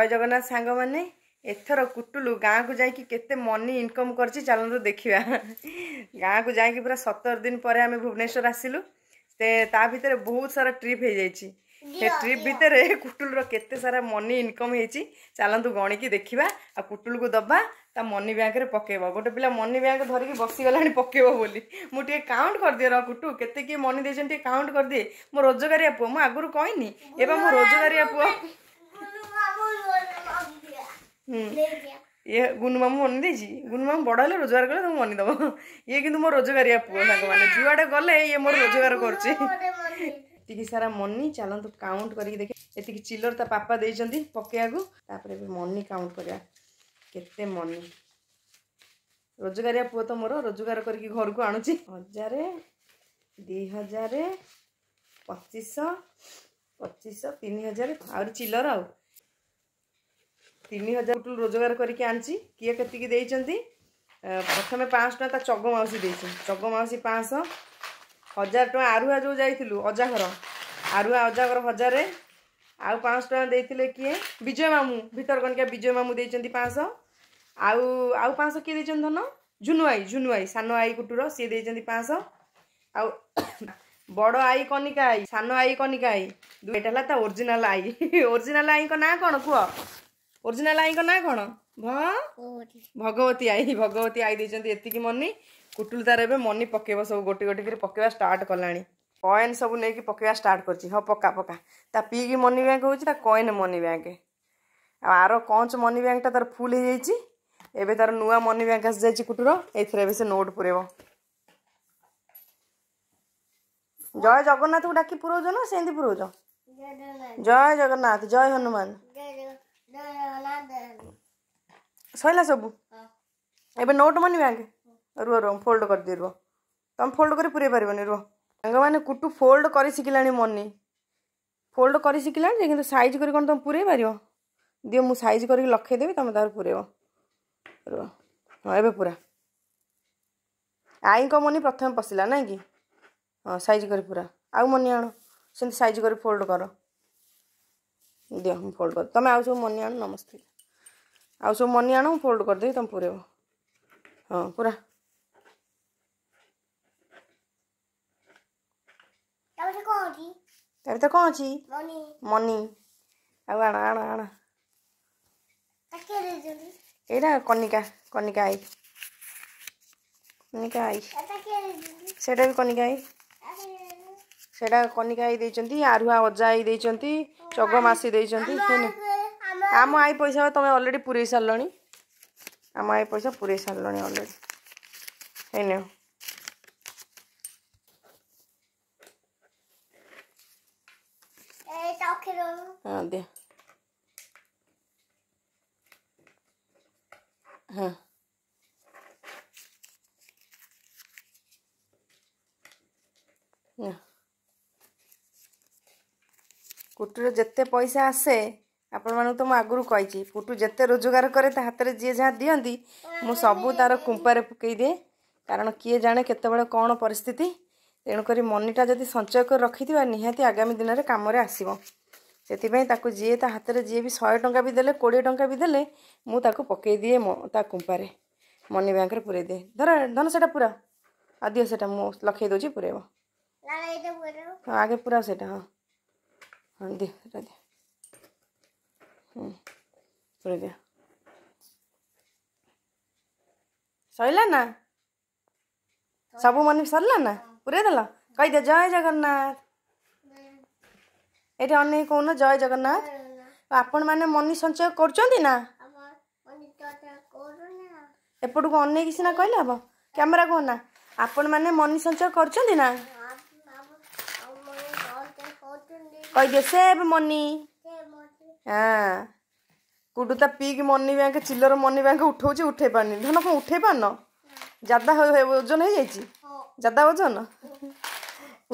ଜୟ ଜଗନ୍ନାଥ ସାଙ୍ଗମାନେ ଏଥର କୁଟୁଲୁ ଗାଁକୁ ଯାଇକି କେତେ ମନି ଇନକମ୍ କରିଛି ଚାଲନ୍ତୁ ଦେଖିବା ଗାଁକୁ ଯାଇକି ପୁରା ସତର ଦିନ ପରେ ଆମେ ଭୁବନେଶ୍ୱର ଆସିଲୁ ସେ ତା ଭିତରେ ବହୁତ ସାରା ଟ୍ରିପ୍ ହେଇଯାଇଛି ସେ ଟ୍ରିପ୍ ଭିତରେ କୁଟୁଲୁର କେତେ ସାରା ମନି ଇନକମ୍ ହେଇଛି ଚାଲନ୍ତୁ ଗଣିକି ଦେଖିବା ଆଉ କୁଟୁଲୁକୁ ଦେବା ତା ମନି ବ୍ୟାଙ୍କରେ ପକେଇବ ଗୋଟେ ପିଲା ମନି ବ୍ୟାଙ୍କ ଧରିକି ବସିଗଲାଣି ପକେଇବ ବୋଲି ମୁଁ ଟିକେ କାଉଣ୍ଟ କରିଦିଏ ର କୁଟୁ କେତେ କିଏ ମନି ଦେଇଛନ୍ତି ଟିକେ କାଉଣ୍ଟ କରିଦିଏ ମୋ ରୋଜଗାରିଆ ପୁଅ ମୁଁ ଆଗରୁ କହିନି ଏବେ ମୋ ରୋଜଗାରିଆ ପୁଅ ଇଏ ଗୁନୁ ମାମୁଁ ମନେ ଦେଇଛି ଗୁନୁ ମାମୁଁ ବଡ ହେଲେ ରୋଜଗାର କଲେ ତମକୁ ମନେ ଦବ ଇଏ କିନ୍ତୁ ମୋ ରୋଜଗାରିଆ ପୁଅ ସାଙ୍ଗମାନେ ଯୁଆଡେ ଗଲେ ଇଏ ମୋର ରୋଜଗାର କରୁଛି ଏତିକି ସାରା ମନି ଚାଲନ୍ତୁ କାଉଣ୍ଟ କରିକି ଦେଖେ ଏତିକି ଚିଲର ତା ପାପା ଦେଇଛନ୍ତି ପକେଇବାକୁ ତାପରେ ଏବେ ମନି କାଉଣ୍ଟ କରିବା କେତେ ମନି ରୋଜଗାରିଆ ପୁଅ ତ ମୋର ରୋଜଗାର କରିକି ଘରକୁ ଆଣୁଛି ହଜାରେ ଦୁଇ ହଜାର ପଚିଶ ପଚିଶ ତିନି ହଜାର ଆହୁରି ଚିଲର ଆଉ ତିନି ହଜାର ଟୁଲ ରୋଜଗାର କରିକି ଆଣିଛି କିଏ କେତିକି ଦେଇଛନ୍ତି ପ୍ରଥମେ ପାଞ୍ଚଶହ ଟଙ୍କା ତା ଚଗ ମାଉସୀ ଦେଇଛି ଚଗ ମାଉସୀ ପାଞ୍ଚଶହ ହଜାର ଟଙ୍କା ଆରୁଆ ଯେଉଁ ଯାଇଥିଲୁ ଅଜାଘର ଆରୁଆ ଅଜାଘର ହଜାରେ ଆଉ ପାଞ୍ଚଶହ ଟଙ୍କା ଦେଇଥିଲେ କିଏ ବିଜୟ ମାମୁଁ ଭିତରକନିକା ବିଜୟ ମାମୁଁ ଦେଇଛନ୍ତି ପାଞ୍ଚଶହ ଆଉ ଆଉ ପାଞ୍ଚଶହ କିଏ ଦେଇଛନ୍ତି ଧନ ଝୁନୁ ଆଈ ଝୁନୁ ଆଈ ସାନ ଆଈ କୁଟୁର ସିଏ ଦେଇଛନ୍ତି ପାଞ୍ଚଶହ ଆଉ ବଡ଼ ଆଈ କନିକା ଆଈ ସାନ ଆଈ କନିକା ଆଈ ଦୁଇଟା ହେଲା ତା ଓରିଜିନାଲ ଆଈ ଓରିଜିନାଲ ଆଈଙ୍କ ନାଁ କ'ଣ କୁହ ଓରିଜିନାଲ ଆଇଙ୍କ ନାଁ କ'ଣ ଭଗବତୀ ଆଇ ଭଗବତୀ ଆଇ ଦେଇଛନ୍ତି ଏତିକି ମନି କୁଟୁଲୁ ତାର ଏବେ ମନି ପକେଇବ ସବୁ ଗୋଟି ଗୋଟି କରି ପକେଇବା ଷ୍ଟାର୍ଟ କଲାଣି କଏନ୍ ସବୁ ନେଇକି ପକେଇବା ଷ୍ଟାର୍ଟ କରିଛି ହଁ ପକା ପକା ତା ପିଇକି ମନି ବ୍ୟାଙ୍କ ହେଉଛି ତା କଏନ୍ ମନି ବ୍ୟାଙ୍କ ଆଉ ଆର କଞ୍ଚ ମନି ବ୍ୟାଙ୍କଟା ତାର ଫୁଲ୍ ହେଇଯାଇଛି ଏବେ ତାର ନୂଆ ମନି ବ୍ୟାଙ୍କ ଆସିଯାଇଛି କୁଟୁର ଏଇଥିରେ ଏବେ ସେ ନୋଟ୍ ପୁରେଇବ ଜୟ ଜଗନ୍ନାଥକୁ ଡାକି ପୁରଉଛ ନା ସେମିତି ପୁରଉଛ ଜୟ ଜଗନ୍ନାଥ ଜୟ ହନୁମାନ ସରିଲା ସବୁ ଏବେ ନୋଟ୍ ମନି ବ୍ୟାଙ୍କ ରୁହ ରୁହ ଫୋଲ୍ଡ କରିଦିଏ ରୁହ ତମେ ଫୋଲ୍ଡ କରି ପୁରେଇ ପାରିବନି ରୁହ ସାଙ୍ଗମାନେ କୁଟୁ ଫୋଲ୍ଡ କରି ଶିଖିଲାଣି ମନି ଫୋଲ୍ଡ କରି ଶିଖିଲାଣି ଯେ କିନ୍ତୁ ସାଇଜ୍ କରି କ'ଣ ତମେ ପୁରେଇ ପାରିବ ଦିଅ ମୁଁ ସାଇଜ୍ କରିକି ଲଖେଇ ଦେବି ତମେ ତାର ପୁରେଇବ ରୁହ ହଁ ଏବେ ପୁରା ଆଈଙ୍କ ମନି ପ୍ରଥମେ ପଶିଲା ନାଇଁ କି ହଁ ସାଇଜ୍ କରି ପୁରା ଆଉ ମନି ଆଣ ସେମିତି ସାଇଜ୍ କରି ଫୋଲ୍ଡ କର ଦିଅ ମୁଁ ଫୋଲ୍ଡ କର ତମେ ଆଉ ସବୁ ମନି ଆଣ ନମସ୍ତେ ଆଉ ସବୁ ମନି ଆଣ ଫୋଲ୍ଡ କରିଦେବି ତୁମେ ପୁରେଇବ ହଁ ପୁରା ତା ଭିତରେ କ'ଣ ଅଛି ମନି ଆଉ ଆଣ ଆଣ ଆଣ ଏଇଟା କନିକା କନିକା ଆଇ କନିକା ଆଇ ସେଇଟା ବି କନିକା ଆଇ ସେଇଟା କନିକା ଆଇ ଦେଇଛନ୍ତି ଆରୁହା ଅଜା ଆଇ ଦେଇଛନ୍ତି ଚଗ ମାସି ଦେଇଛନ୍ତି ଆମ ଆଈ ପଇସା ତୁମେ ଅଲରେଡ଼ି ପୁରେଇ ସାରିଲଣି ଆମ ଆଈ ପଇସା ପୁରେଇ ସାରିଲଣି ଅଲରେଡ଼ି ହେଇନି ହଁ ଦିଅ ହଁ କୁଟିର ଯେତେ ପଇସା ଆସେ ଆପଣମାନଙ୍କୁ ତ ମୁଁ ଆଗରୁ କହିଛି ପୁଟୁ ଯେତେ ରୋଜଗାର କରେ ତା ହାତରେ ଯିଏ ଯାହା ଦିଅନ୍ତି ମୁଁ ସବୁ ତାର କୁମ୍ପାରେ ପକେଇ ଦିଏ କାରଣ କିଏ ଜାଣେ କେତେବେଳେ କ'ଣ ପରିସ୍ଥିତି ତେଣୁକରି ମନିଟା ଯଦି ସଞ୍ଚୟ କରି ରଖିଥିବ ନିହାତି ଆଗାମୀ ଦିନରେ କାମରେ ଆସିବ ସେଥିପାଇଁ ତାକୁ ଯିଏ ତା ହାତରେ ଯିଏ ବି ଶହେ ଟଙ୍କା ବି ଦେଲେ କୋଡ଼ିଏ ଟଙ୍କା ବି ଦେଲେ ମୁଁ ତାକୁ ପକେଇ ଦିଏ ମୋ ତା କୁମ୍ପାରେ ମନି ବ୍ୟାଙ୍କରେ ପୁରେଇ ଦିଏ ଧର ଧନ ସେଇଟା ପୁରା ଦିଅ ସେଇଟା ମୁଁ ଲକ୍ଷେଇ ଦେଉଛି ପୁରେଇବ ହଁ ଆଗେ ପୁରା ସେଇଟା ହଁ ହଁ ଦିଅ ସେଇଟା ଦିଅ করে দে সইলা না সবু মানে সরলা না পুরে দেল কইদে জয় জগন্নাথ এটি অনেক কৌন জয় জগন্নাথ আপন মানে মনি সঞ্চয় করছেন না এপটকু অনেক সিনা কইলে হব ক্যামেরা কো না আপন মানে মনি সঞ্চয় করছেন না কই দে সেভ মনি হ্যাঁ কুডু তা পিক মনি ব্যাঙ্ক চিলর মনি ব্যাঙ্ক উঠଉଛି উঠেই পারনি ধন কম উঠেই পারন জাদা ওজন হয়ে যাইছি জাদা ওজন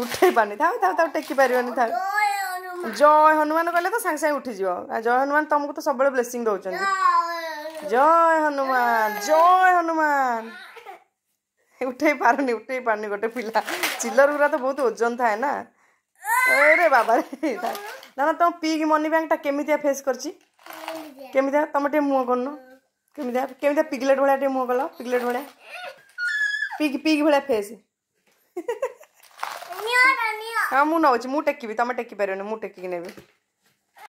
উঠেই পারনি থাও থাও তাও টেকি পারিবনি থাও জয় হনুমান কলে তো সাংে সাংে উঠিযিব জয় হনুমান তোমাকে তো সবুলে ব্লেসিং দৌঁচ জয় হনুমান জয় হনুমান উঠেই পারুনি উঠেই পারুনি গোটে পিলা চিলর গুড়া তো বহুত ওজন থাকে না রে বাবা রে না না তোমার পিক মনি ব্যাঙ্কটা কেমিতিয়া ফেস করছি কেমিতা তোমাৰ মুহ কৰ ন কেমিতা কেমিতা পিগলেট ভাল মুহ কল পিগলেট ভাল পিগ পিগ ভাল ফেচ হ মই নভ মু টেকিবি তুমি টেকি পাৰিবনে মু টেকিকি নেবি